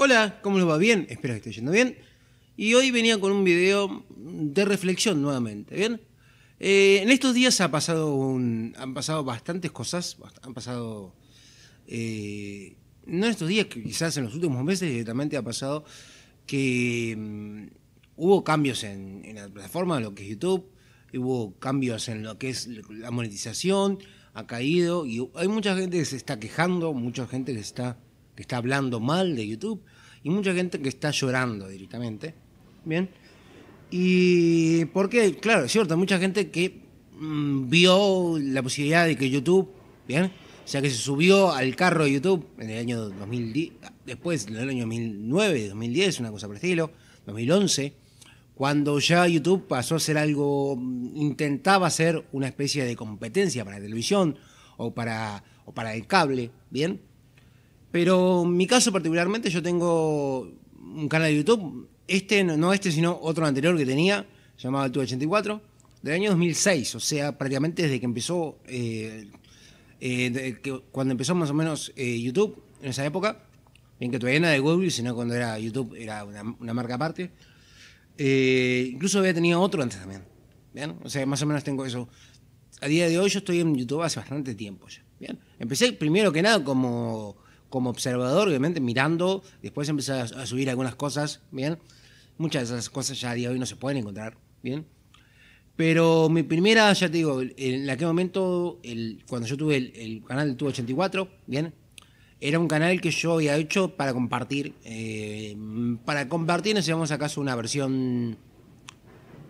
Hola, ¿cómo les va? Bien, espero que esté yendo bien. Y hoy venía con un video de reflexión nuevamente, ¿bien? Eh, en estos días ha pasado un- han pasado bastantes cosas, han pasado... eh, no en estos días, quizás en los últimos meses directamente ha pasado que mm, hubo cambios en la plataforma, lo que es YouTube, hubo cambios en lo que es la monetización, ha caído y hay mucha gente que se está quejando, mucha gente que está, que está hablando mal de YouTube y mucha gente que está llorando directamente. Bien. ¿Y por qué? Claro, es cierto, mucha gente que mm, vio la posibilidad de que YouTube, ¿bien? O sea, que se subió al carro de YouTube en el año 2010, después, en el año 2009, 2010, una cosa por el estilo, 2011, cuando ya YouTube pasó a ser algo, mm, intentaba ser una especie de competencia para la televisión o para, o para el cable, ¿bien? Pero en mi caso particularmente yo tengo un canal de YouTube, este no- este sino otro anterior que tenía, llamado YouTube 84, del año 2006, o sea, prácticamente desde que empezó, eh, eh, cuando empezó más o menos eh, YouTube, en esa época, bien que todavía no era de Google, sino cuando era YouTube era una, marca aparte. Incluso había tenido otro antes también, ¿bien? O sea, más o menos tengo eso. A día de hoy yo estoy en YouTube hace bastante tiempo ya, ¿bien? Empecé primero que nada como, como observador, obviamente, mirando, después empecé a, a subir algunas cosas, ¿bien? Muchas de esas cosas ya a día de hoy no se pueden encontrar, ¿bien? Pero mi primera, ya te digo, en aquel momento, el, cuando yo tuve el, el canal Tubo 84, ¿bien? Era un canal que yo había hecho para compartir. eh, para compartir necesitamos acaso una versión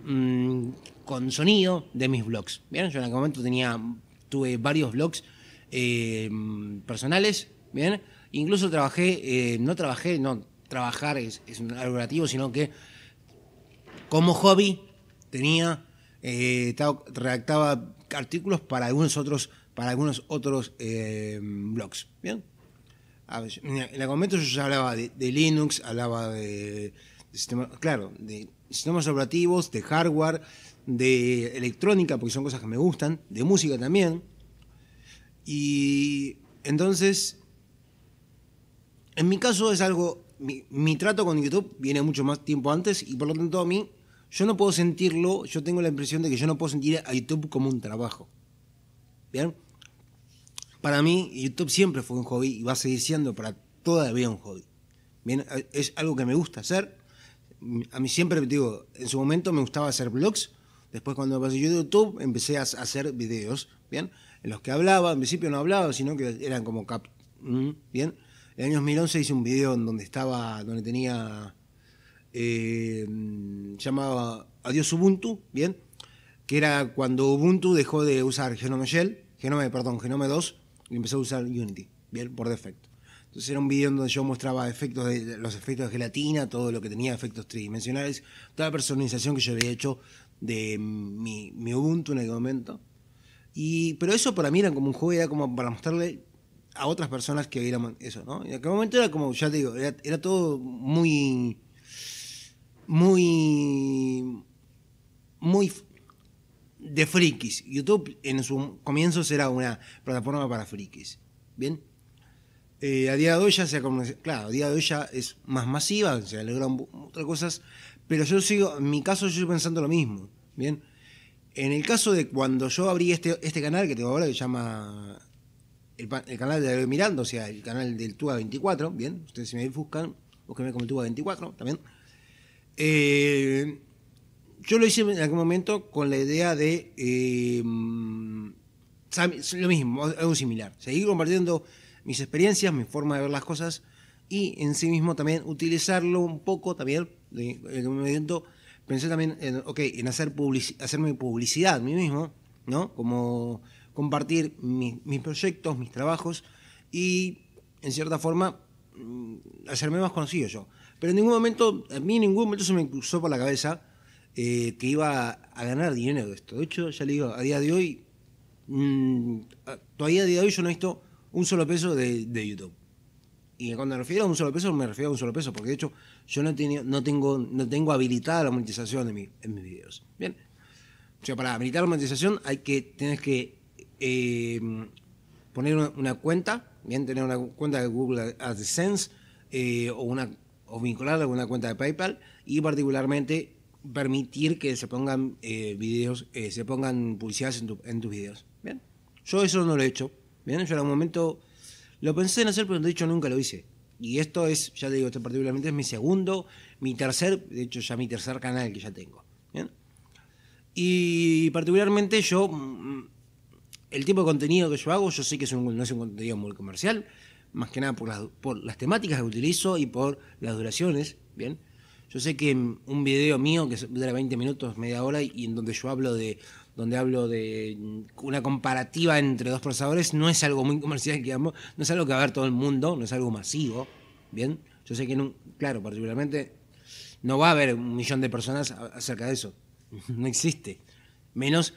mm, con sonido de mis vlogs. Bien, yo en aquel momento tenía, tuve varios vlogs eh, personales, bien. Incluso trabajé, eh, no trabajé, no, trabajar es, es algo relativo, sino que como hobby tenía, eh, redactaba artículos para algunos otros, para algunos otros eh, blogs, bien. Ver, en aquel momento yo ya hablaba de, de Linux, hablaba de, de sistemas, claro, de sistemas operativos, de hardware, de electrónica, porque son cosas que me gustan, de música también. Y entonces, en mi caso es algo, mi, mi trato con YouTube viene mucho más tiempo antes y por lo tanto a mí, yo no puedo sentirlo, yo tengo la impresión de que yo no puedo sentir a YouTube como un trabajo. ¿Bien? Para mí, YouTube siempre fue un hobby y va a seguir siendo para toda vida un hobby. Bien, es algo que me gusta hacer. A mí siempre, digo, en su momento me gustaba hacer vlogs. Después, cuando pasé yo de YouTube, empecé a hacer videos, ¿bien? En los que hablaba, en principio no hablaba, sino que eran como cap. ¿Mm? ¿Bien? En el año 2011 hice un video en donde estaba, donde tenía. Eh, llamaba Adiós Ubuntu, ¿bien? Que era cuando Ubuntu dejó de usar Genome Shell, Genome, perdón, Genome 2, y empezó a usar Unity, bien, por defecto. Entonces era un video en donde yo mostraba efectos de, los efectos de gelatina, todo lo que tenía efectos tridimensionales, toda la personalización que yo había hecho de mi, Ubuntu en aquel momento. Y, pero eso para mí era como un juego, era como para mostrarle a otras personas que vieran eso, ¿no? Y en aquel momento era como, ya te digo, era, todo muy, muy, muy de frikis. YouTube en sus comienzos era una plataforma para frikis. Bien. Eh, a día de hoy ya se claro, a día de hoy ya es más masiva, se alegran otras cosas, pero yo sigo, en mi caso yo estoy pensando lo mismo. Bien. En el caso de cuando yo abrí este, este canal que tengo ahora, que se llama el, el canal de Mirando, o sea, el canal del Tuba 24, bien, ustedes si me buscan, búsquenme como el Tuba 24 también. Eh, yo lo hice en algún momento con la idea de eh, lo mismo, algo similar. Seguir compartiendo mis experiencias, mi forma de ver las cosas y en sí mismo también utilizarlo un poco también. En algún momento pensé también en, okay, en hacer publici hacerme publicidad a mí mismo, ¿no? Como compartir mi, mis proyectos, mis trabajos y en cierta forma hacerme más conocido yo. Pero en ningún momento, a mí en ningún momento se me cruzó por la cabeza eh, que iba a ganar dinero de esto. De hecho, ya le digo, a día de hoy, mmm, todavía a día de hoy yo no he visto un solo peso de, YouTube. Y cuando me refiero a un solo peso, me refiero a un solo peso, porque de hecho yo no, tengo, no tengo habilitada la monetización de mi, en mis videos. Bien. O sea, para habilitar la monetización hay que, tienes que eh, poner una, cuenta, bien, tener una cuenta de Google AdSense, eh, o, una, o vincularlo con una cuenta de PayPal y particularmente permitir que se pongan eh, videos, se pongan publicidades en, en, tus videos. Bien, yo eso no lo he hecho. Bien, yo en algún momento lo pensé en hacer, pero de hecho nunca lo hice. Y esto es, ya te digo, esto particularmente es mi segundo, mi tercer, de hecho ya mi tercer canal que ya tengo. ¿bien? Y particularmente yo, mm, el tipo de contenido que yo hago, yo sé que es un, no es un contenido muy comercial, más que nada por las, por las temáticas que utilizo y por las duraciones, ¿bien? Yo sé que un video mío que dura 20 minutos, media hora, y en donde yo hablo de donde hablo de una comparativa entre dos procesadores, no es algo muy comercial, no es algo que va a ver todo el mundo, no es algo masivo, ¿bien? Yo sé que, claro, particularmente, no va a haber un millón de personas acerca de eso, no existe. Menos,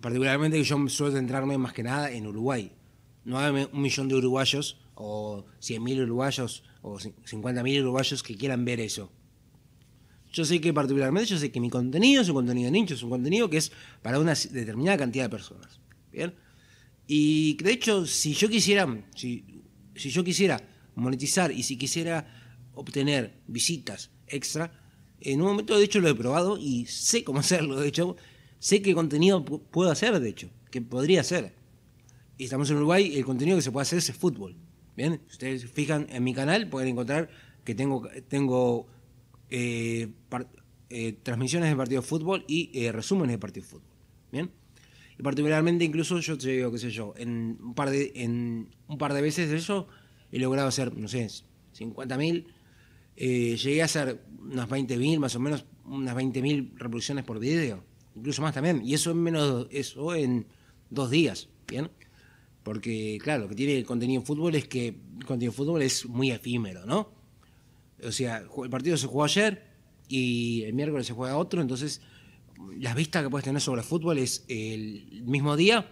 particularmente, que yo suelo centrarme más que nada en Uruguay. No hay un millón de uruguayos, o 100.000 uruguayos, o 50.000 uruguayos que quieran ver eso. Yo sé que particularmente, yo sé que mi contenido es un contenido de nicho, es un contenido que es para una determinada cantidad de personas. ¿Bien? Y de hecho, si yo quisiera, si, si yo quisiera monetizar y si quisiera obtener visitas extra, en un momento de hecho lo he probado y sé cómo hacerlo, de hecho, sé qué contenido puedo hacer, de hecho, que podría hacer. Y estamos en Uruguay, el contenido que se puede hacer es fútbol. Bien, ustedes fijan en mi canal, pueden encontrar que tengo, eh, eh, transmisiones de partido de fútbol y eh, resúmenes de partido de fútbol. Bien. Y particularmente incluso yo qué sé yo, en un par de, en un par de veces de eso he logrado hacer, no sé, 50.000. llegué a hacer unas 20.000, más o menos, unas 20.000 reproducciones por video. Incluso más también. Y eso en menos, eso en dos días. Bien. Porque, claro, lo que tiene el contenido en fútbol es que el contenido en fútbol es muy efímero, ¿no? O sea, el partido se jugó ayer y el miércoles se juega otro, entonces las vistas que puedes tener sobre el fútbol es el mismo día,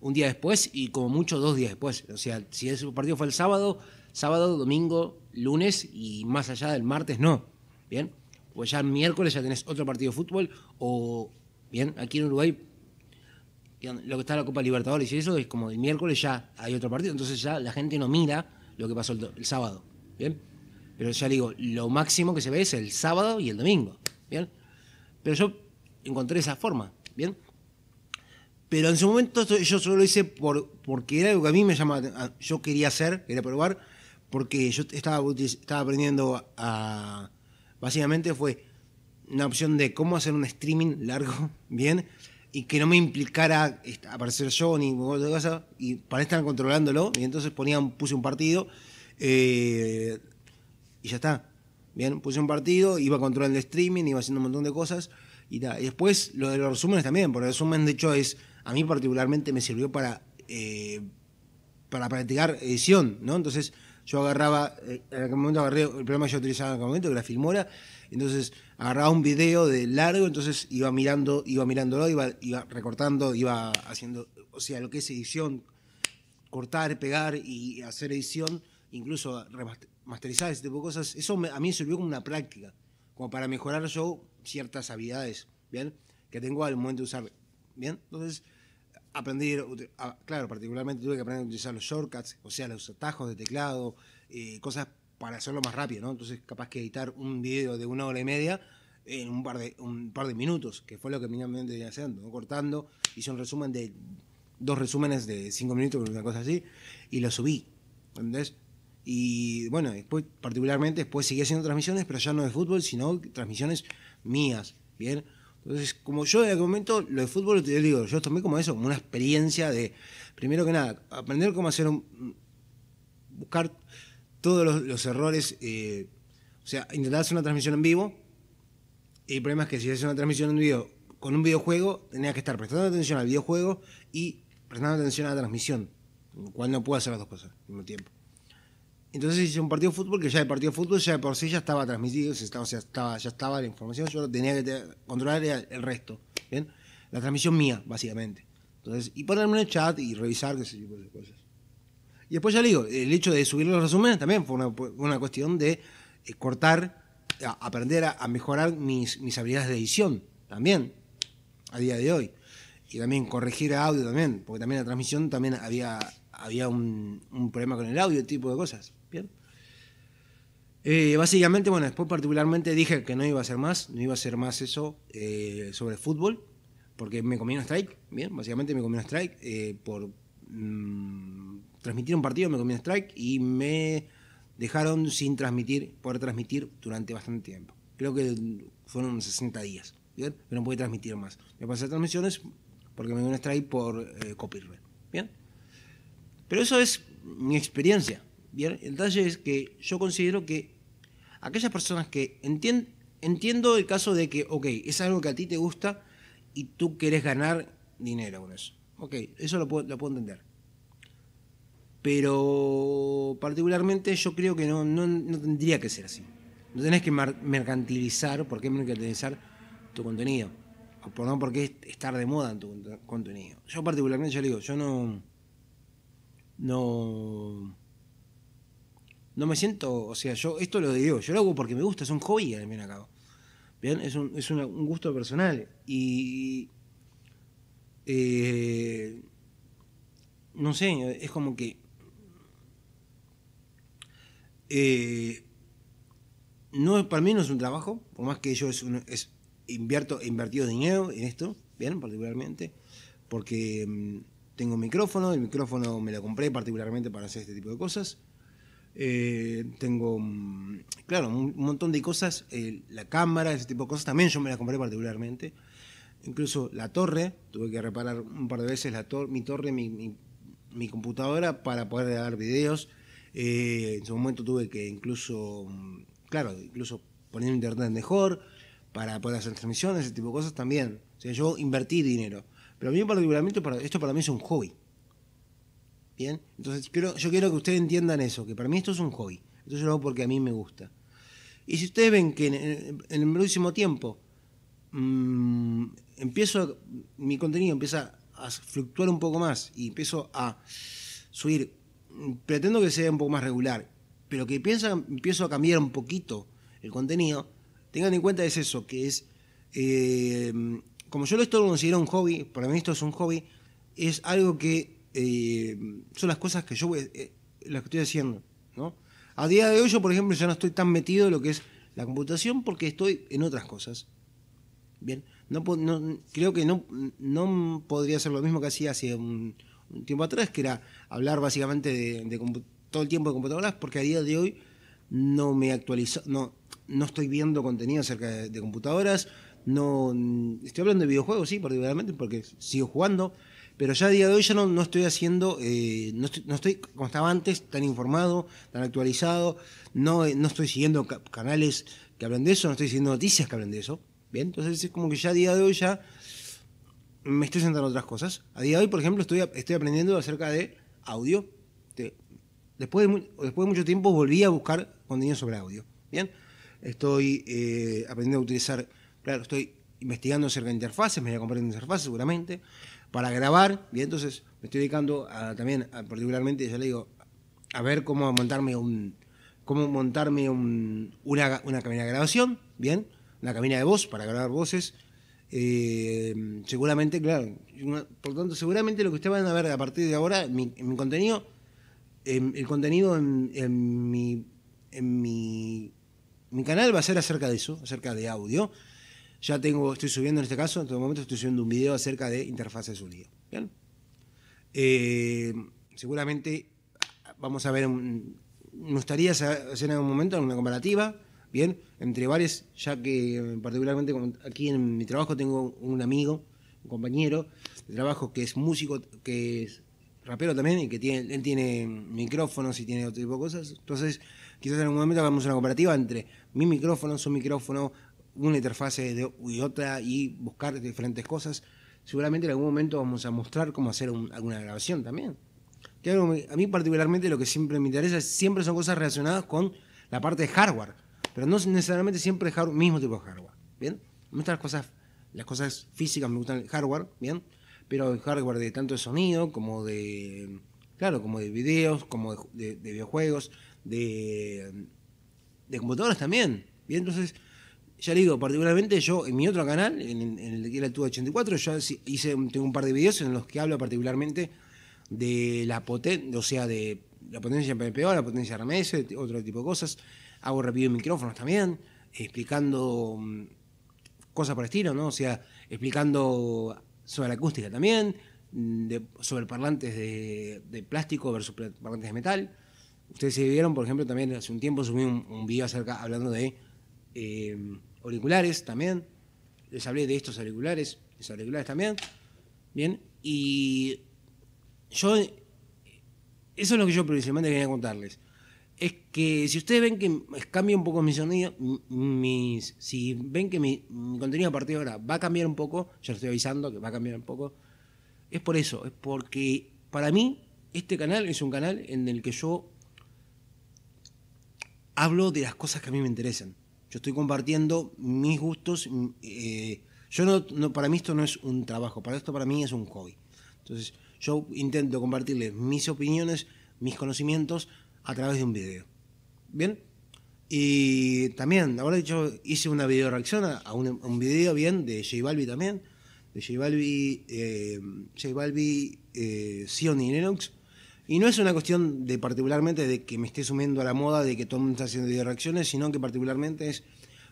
un día después y como mucho dos días después. O sea, si ese partido fue el sábado, sábado, domingo, lunes y más allá del martes no. Bien, pues ya el miércoles ya tenés otro partido de fútbol o, bien, aquí en Uruguay lo que está la Copa Libertadores y eso es como el miércoles ya hay otro partido, entonces ya la gente no mira lo que pasó el, el sábado. Bien. Pero ya digo, lo máximo que se ve es el sábado y el domingo. ¿Bien? Pero yo encontré esa forma. ¿Bien? Pero en su momento yo solo lo hice por, porque era algo que a mí me llamaba, yo quería hacer, quería probar, porque yo estaba, estaba aprendiendo a, básicamente fue una opción de cómo hacer un streaming largo, bien, y que no me implicara aparecer yo ni otra cosa, y para estar controlándolo, y entonces ponía, puse un partido, eh, y ya está. Bien, puse un partido, iba a controlar el streaming, iba haciendo un montón de cosas y, y después lo de los resúmenes también, porque el resumen de hecho es, a mí particularmente me sirvió para, eh, para practicar edición, ¿no? Entonces yo agarraba, eh, en aquel momento agarré, el programa que yo utilizaba en aquel momento, que era Filmora, entonces agarraba un video de largo, entonces iba mirando, iba mirándolo, iba, iba recortando, iba haciendo, o sea, lo que es edición, cortar, pegar y hacer edición, incluso masterizar ese tipo de cosas, eso a mí me sirvió como una práctica, como para mejorar yo ciertas habilidades, ¿bien? Que tengo al momento de usar, ¿bien? Entonces, aprendí, claro, particularmente tuve que aprender a utilizar los shortcuts, o sea, los atajos de teclado, eh, cosas para hacerlo más rápido, ¿no? Entonces, capaz que editar un video de una hora y media en un par de, un par de minutos, que fue lo que mínimamente venía haciendo, ¿no? cortando, hice un resumen de dos resúmenes de cinco minutos, una cosa así, y lo subí, ¿entendés? Y bueno, después, particularmente, después seguí haciendo transmisiones, pero ya no de fútbol, sino transmisiones mías, ¿bien? Entonces, como yo en aquel momento, lo de fútbol, te digo, yo tomé como eso, como una experiencia de, primero que nada, aprender cómo hacer un. buscar todos los, errores, eh, o sea, intentar hacer una transmisión en vivo. Y el problema es que si haces una transmisión en vivo con un videojuego, tenías que estar prestando atención al videojuego y prestando atención a la transmisión, lo cual no puedo hacer las dos cosas al mismo tiempo. Entonces hice un partido de fútbol que ya el partido de fútbol ya por sí ya estaba transmitido, o sea, estaba, ya estaba la información, yo tenía que controlar el resto, ¿bien? La transmisión mía, básicamente. Entonces, y ponerme en el chat y revisar ese tipo de cosas. Y después ya le digo, el hecho de subir los resúmenes también fue una, cuestión de eh, cortar, aprender a, mejorar mis, mis habilidades de edición, también, a día de hoy. Y también corregir audio también, porque también la transmisión también había, había un, un problema con el audio, tipo de cosas. Bien. Eh, básicamente, bueno, después particularmente dije que no iba a hacer más, no iba a hacer más eso eh, sobre fútbol, porque me comí un strike, bien, básicamente me comí un strike eh, por mm, transmitir un partido, me comí un strike y me dejaron sin transmitir, poder transmitir durante bastante tiempo. Creo que fueron 60 días, bien, pero no pude transmitir más. Me pasé transmisiones porque me comí un strike por copyright, bien. Pero eso es mi experiencia. Bien, el detalle es que yo considero que aquellas personas que entiendo el caso de que, ok, es algo que a ti te gusta y tú querés ganar dinero con eso. Ok, eso lo puedo, entender. Pero particularmente yo creo que no, no, tendría que ser así. No tenés que mercantilizar, ¿por qué mercantilizar tu contenido? O por no porque estar de moda en tu contenido. Yo particularmente, yo digo, yo no... No no me siento, o sea, yo esto lo digo, yo lo hago porque me gusta, es un hobby al fin acá. Bien, es un, es un gusto personal. Y eh, no sé, es como que eh, no para mí no es un trabajo, por más que yo es, un, es invierto, he invertido dinero en esto, bien, particularmente, porque mm, tengo un micrófono, el micrófono me lo compré particularmente para hacer este tipo de cosas. Eh, tengo, mm, claro, un, montón de cosas, eh, la cámara, ese tipo de cosas, también yo me la compré particularmente. Incluso la torre, tuve que reparar un par de veces la mi torre, mi, mi, computadora para poder grabar videos. Eh, en su momento tuve que incluso, mm, claro, incluso poner internet mejor para poder hacer transmisiones, ese tipo de cosas también. O sea, yo invertí dinero. Pero a mí particularmente, esto para mí es un hobby. Entonces yo quiero que ustedes entiendan eso, que para mí esto es un hobby. Esto yo lo hago porque a mí me gusta. Y si ustedes ven que en, el próximo tiempo mm, empiezo, mi contenido empieza a fluctuar un poco más y empiezo a subir, pretendo que sea un poco más regular, pero que empiezo a cambiar un poquito el contenido, tengan en cuenta es eso, que es, eh, como yo lo esto lo considero un hobby, para mí esto es un hobby, es algo que eh, son las cosas que yo voy, eh, las que estoy haciendo, ¿no? A día de hoy yo, por ejemplo, ya no estoy tan metido en lo que es la computación porque estoy en otras cosas. Bien, no, creo que no, no podría ser lo mismo que hacía hace un, tiempo atrás, que era hablar básicamente de, todo el tiempo de computadoras, porque a día de hoy no me actualizo, no, no estoy viendo contenido acerca de, computadoras, no estoy hablando de videojuegos, sí, particularmente porque sigo jugando, pero ya a día de hoy ya no, estoy haciendo, eh, no, estoy, como estaba antes, tan informado, tan actualizado, no, no estoy siguiendo canales que hablan de eso, no estoy siguiendo noticias que hablan de eso. Bien, entonces es como que ya a día de hoy ya me estoy centrando en otras cosas. A día de hoy, por ejemplo, estoy, estoy aprendiendo acerca de audio. después, de, después de mucho tiempo volví a buscar contenido sobre audio. Bien, estoy eh, aprendiendo a utilizar, claro, estoy investigando acerca de interfaces, me voy a comprar interfaz seguramente para grabar, y entonces me estoy dedicando también, particularmente, ya le digo, a ver cómo montarme un cómo montarme un, una, una cabina de grabación, bien, una cabina de voz para grabar voces. Eh, seguramente, claro, por tanto, seguramente lo que ustedes van a ver a partir de ahora, mi, mi contenido, el contenido en, mi, en mi canal va a ser acerca de eso, acerca de audio. Ya tengo, estoy subiendo en este caso, en este momento estoy subiendo un video acerca de interfaces Bien. Eh, seguramente vamos a ver, un, me gustaría hacer en algún momento una comparativa, bien, entre varias, ya que particularmente aquí en mi trabajo tengo un amigo, un compañero de trabajo que es músico, que es rapero también y que tiene, él tiene micrófonos y tiene otro tipo de cosas. Entonces, quizás en algún momento hagamos una comparativa entre mi micrófono, su micrófono, una interfase de, y otra y buscar diferentes cosas. Seguramente en algún momento vamos a mostrar cómo hacer alguna grabación también. Que a mí particularmente lo que siempre me interesa siempre son cosas relacionadas con la parte de hardware, pero no necesariamente siempre el mismo tipo de hardware. ¿Bien? Me gustan las cosas, las cosas físicas, me gustan el hardware, ¿bien? Pero el hardware de tanto de sonido como de, claro, como de videos, como de, videojuegos, de, de computadoras también. Bien, entonces ya le digo, particularmente yo en mi otro canal, en, el que era el 84, yo hice tengo un par de videos en los que hablo particularmente de la potencia, o sea, de la potencia PPO, la potencia RMS, otro tipo de cosas. Hago review de micrófonos también, explicando mm, cosas por estilo, ¿no? O sea, explicando sobre la acústica también, mm, sobre parlantes de, plástico versus parlantes de metal. Ustedes se vieron, por ejemplo, también hace un tiempo subí un, video acerca, hablando de eh, auriculares también. Les hablé de estos auriculares, esos auriculares también. Bien, y yo, eso es lo que yo principalmente quería contarles. Es que si ustedes ven que cambia un poco mi sonido, mis, si ven que mi, contenido a partir de ahora va a cambiar un poco, ya lo estoy avisando que va a cambiar un poco, es por eso, es porque para mí este canal es un canal en el que yo hablo de las cosas que a mí me interesan. Yo estoy compartiendo mis gustos. Eh, yo no, para mí esto no es un trabajo, para esto para mí es un hobby. Entonces, yo intento compartirles mis opiniones, mis conocimientos a través de un video. ¿Bien? Y también, ahora yo hice una video reacción a un, video bien de J Balbi también, de J Balbi, eh, J Balbi, eh, Sion y Lennox. Y no es una cuestión de particularmente de que me esté sumiendo a la moda de que todo el mundo está haciendo video reacciones, sino que particularmente es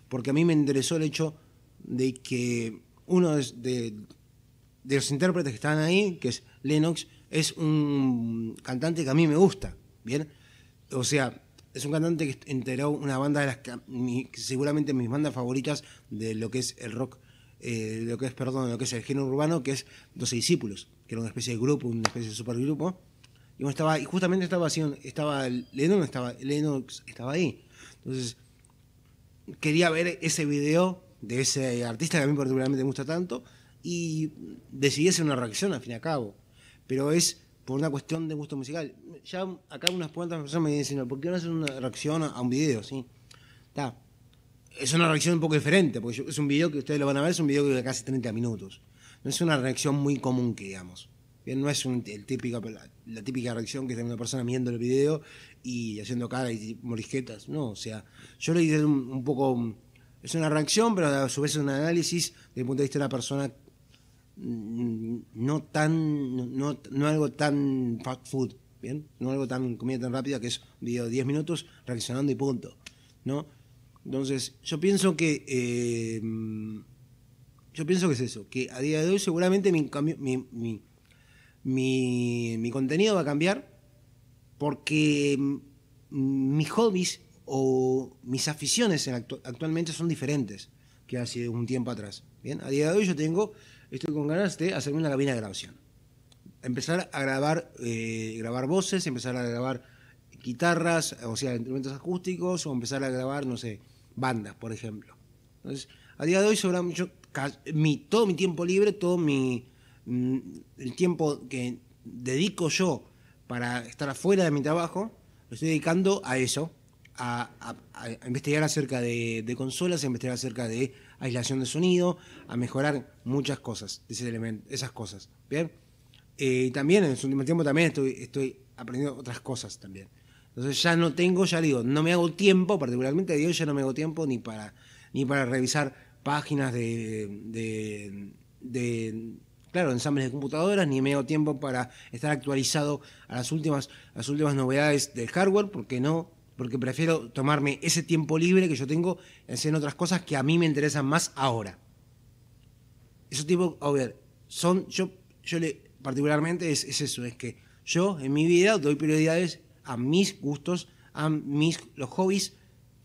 porque a mí me interesó el hecho de que uno de, los intérpretes que estaban ahí, que es Lennox, es un cantante que a mí me gusta, ¿bien? O sea, es un cantante que integró una banda de las que seguramente mis bandas favoritas de lo que es el rock, eh, lo que es, perdón, lo que es el género urbano, que es 12 discípulos, que era una especie de grupo, una especie de supergrupo. Y estaba, y justamente estaba haciendo, estaba Lennox estaba, Lennox estaba ahí. Entonces, quería ver ese video de ese artista que a mí particularmente me gusta tanto y decidí hacer una reacción al fin y al cabo. Pero es por una cuestión de gusto musical. Ya acá unas cuantas personas me dicen, ¿por qué no hacer una reacción a un video? ¿sí? Es una reacción un poco diferente, porque es un video que ustedes lo van a ver, es un video dura casi 30 minutos. No es una reacción muy común que digamos. No es el típico, la, típica reacción que tiene una persona viendo el video y haciendo cara y morisquetas. No, o sea, yo le hice un poco es una reacción, pero a su vez es un análisis desde el punto de vista de la persona mm, no tan, no, no algo tan fast food, ¿bien? No algo tan comida tan rápida que es un video de 10 minutos reaccionando y punto, ¿no? Entonces, yo pienso que eh, yo pienso que es eso, que a día de hoy seguramente mi, mi, mi, mi contenido va a cambiar porque mis hobbies o mis aficiones actualmente son diferentes que hace un tiempo atrás. Bien, a día de hoy yo tengo, estoy con ganas de hacerme una cabina de grabación. Empezar a grabar, eh, grabar voces, empezar a grabar guitarras, o sea, instrumentos acústicos, o empezar a grabar, no sé, bandas, por ejemplo. Entonces, a día de hoy mucho, mi, todo mi tiempo libre, todo mi, el tiempo que dedico yo para estar afuera de mi trabajo, lo estoy dedicando a eso, a, investigar acerca de, consolas, a investigar acerca de aislación de sonido, a mejorar muchas cosas, ese esas cosas. ¿Bien? Eh, y también en su último tiempo también estoy, estoy aprendiendo otras cosas también. Entonces ya no tengo, ya digo, no me hago tiempo, particularmente de ya no me hago tiempo ni para, ni para revisar páginas de, de, de claro, ensambles de computadoras, ni me hago tiempo para estar actualizado a las últimas, las últimas novedades del hardware, porque no porque prefiero tomarme ese tiempo libre que yo tengo en hacer otras cosas que a mí me interesan más ahora. Esos tipos, a ver, son, yo, yo le, particularmente es, eso, es que yo en mi vida doy prioridades a mis gustos, a mis, los hobbies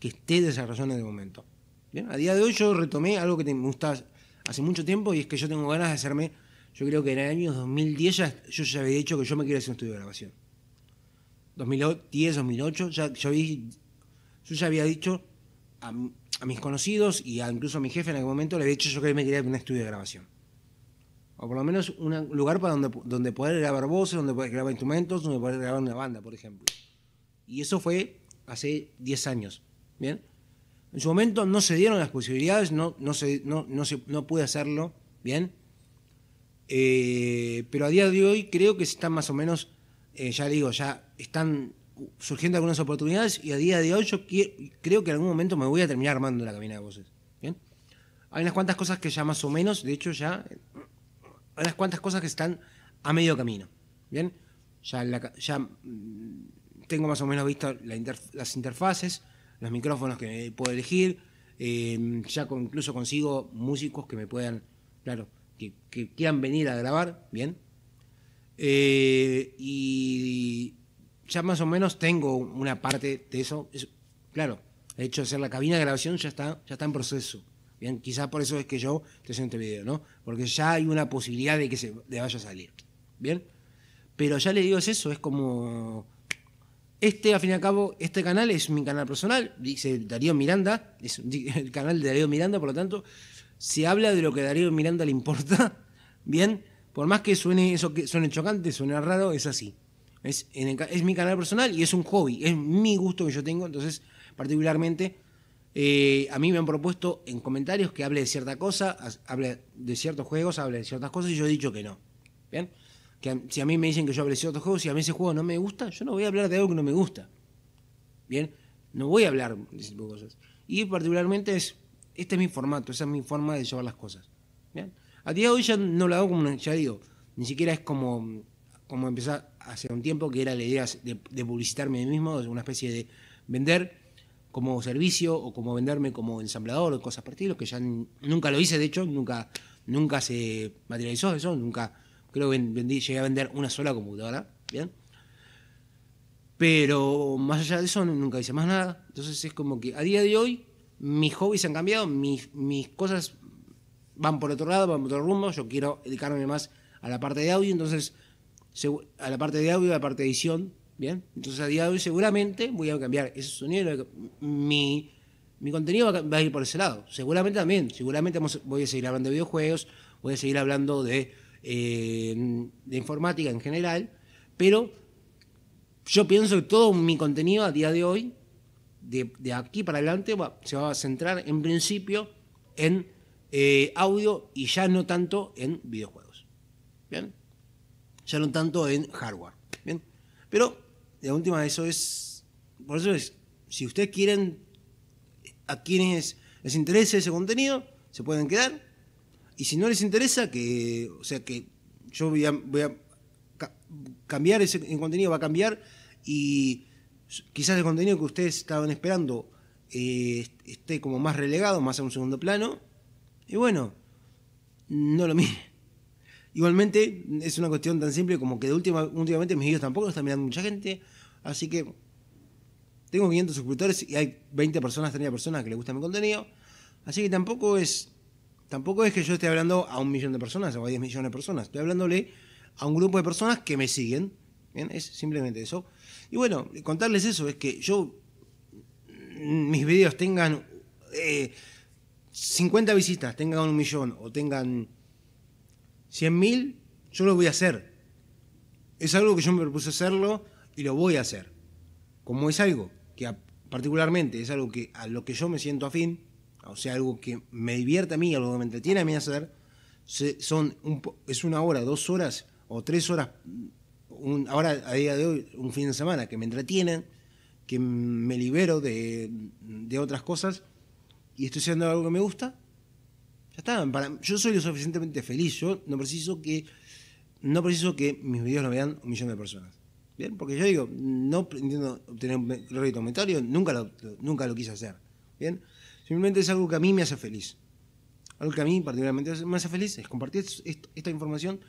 que esté desarrollando en el momento. Bien, a día de hoy yo retomé algo que me gusta hace mucho tiempo y es que yo tengo ganas de hacerme, yo creo que en el año 2010 ya, yo ya había dicho que yo me quiero hacer un estudio de grabación. 2010, 2008, ya, yo, ya había dicho a, mis conocidos y incluso a mi jefe en aquel momento le había dicho yo que me quería un estudio de grabación. O por lo menos un lugar para donde, donde poder grabar voces, donde poder grabar instrumentos, donde poder grabar una banda, por ejemplo. Y eso fue hace 10 años. ¿Bien? En su momento no se dieron las posibilidades, no, no, se, no, no, se, no pude hacerlo. ¿Bien? Eh, pero a día de hoy creo que están más o menos eh, ya digo, ya están surgiendo algunas oportunidades y a día de hoy yo creo que en algún momento me voy a terminar armando la cabina de voces. Hay unas cuantas cosas que ya más o menos, de hecho ya, hay unas cuantas cosas que están a medio camino. ¿bien? Ya, ya mm, tengo más o menos visto las interfaces, los micrófonos que puedo elegir, eh, ya incluso consigo músicos que me puedan, claro, que, quieran venir a grabar, bien. Eh, y ya más o menos tengo una parte de eso. claro, el hecho de hacer la cabina de grabación ya está, ya está en proceso. Bien, quizás por eso es que yo estoy haciendo este video, ¿no? Porque ya hay una posibilidad de que se de vaya a salir. Bien. Pero ya le digo, es eso, es como este, a fin y al cabo, este canal es mi canal personal, dice Darío Miranda, es el canal de Darío Miranda, por lo tanto, se habla de lo que a Darío Miranda le importa, bien, por más que suene eso que suene chocante, suene raro, es así. Es, es mi canal personal y es un hobby, es mi gusto que yo tengo, entonces, particularmente, eh, a mí me han propuesto en comentarios que hable de cierta cosa, hable de ciertos juegos, hable de ciertas cosas y yo he dicho que no. ¿Bien? si a mí me dicen que yo hable de otros juegos y a mí ese juego no me gusta, yo no voy a hablar de algo que no me gusta. Bien, no voy a hablar de ese cosas. Y particularmente es, este es mi formato, esa es mi forma de llevar las cosas. A día de hoy ya no lo hago como, ya digo, ni siquiera es como, como empezar hace un tiempo que era la idea de, publicitarme a mí mismo, una especie de vender como servicio o como venderme como ensamblador o cosas por que ya nunca lo hice, de hecho, nunca, nunca se materializó eso, nunca Creo que vendí, llegué a vender una sola computadora, ¿bien? Pero más allá de eso, nunca hice más nada. Entonces es como que a día de hoy mis hobbies han cambiado, mis, mis cosas van por otro lado, van por otro rumbo. Yo quiero dedicarme más a la parte de audio, entonces a la parte de audio, a la parte de edición, ¿bien? Entonces a día de hoy seguramente voy a cambiar ese sonido. Mi, mi contenido va a ir por ese lado. Seguramente también. Seguramente voy a seguir hablando de videojuegos, voy a seguir hablando de eh, de informática en general, pero yo pienso que todo mi contenido a día de hoy, de, aquí para adelante, se va a centrar en principio en eh, audio y ya no tanto en videojuegos. ¿Bien? Ya no tanto en hardware. ¿Bien? Pero, de última, eso es. Por eso es. Si ustedes quieren, a quienes les interese ese contenido, se pueden quedar y si no les interesa, que, o sea, que yo voy a, voy a cambiar ese contenido, va a cambiar y quizás el contenido que ustedes estaban esperando eh, esté como más relegado, más a un segundo plano. Y bueno, no lo miren. Igualmente, es una cuestión tan simple como que de última, últimamente mis videos tampoco los está mirando mucha gente. Así que tengo 500 suscriptores y hay 20 personas, 30 personas que les gusta mi contenido. Así que tampoco es Tampoco es que yo esté hablando a un millón de personas o a 10 millones de personas. Estoy hablándole a un grupo de personas que me siguen. ¿Bien? Es simplemente eso. Y bueno, contarles eso es que yo, mis videos tengan 50 eh, visitas, tengan un millón o tengan 100 mil, yo lo voy a hacer. Es algo que yo me propuse hacerlo y lo voy a hacer. Como es algo que particularmente es algo que a lo que yo me siento afín, o sea, algo que me divierte a mí, algo que me entretiene a mí hacer, son es una hora, dos horas o tres horas, ahora a día de hoy, un fin de semana, que me entretienen, que me libero de, otras cosas y estoy haciendo algo que me gusta, ya está. yo soy lo suficientemente feliz, yo no preciso que no preciso que mis videos lo vean un millón de personas. Bien, porque yo digo, no entiendo obtener un rédito monetario, nunca lo, nunca lo quise hacer. Bien, Simplemente es algo que a mí me hace feliz. Algo que a mí particularmente me hace feliz es compartir esta información,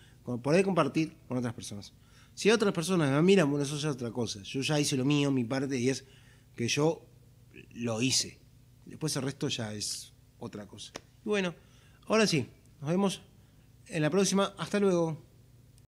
poder compartir con otras personas. Si otras personas me miran, bueno, eso es otra cosa. Yo ya hice lo mío, mi parte, y es que yo lo hice. Después el resto ya es otra cosa. Y bueno, ahora sí, nos vemos en la próxima. Hasta luego.